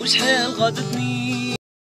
وشحال غادتني؟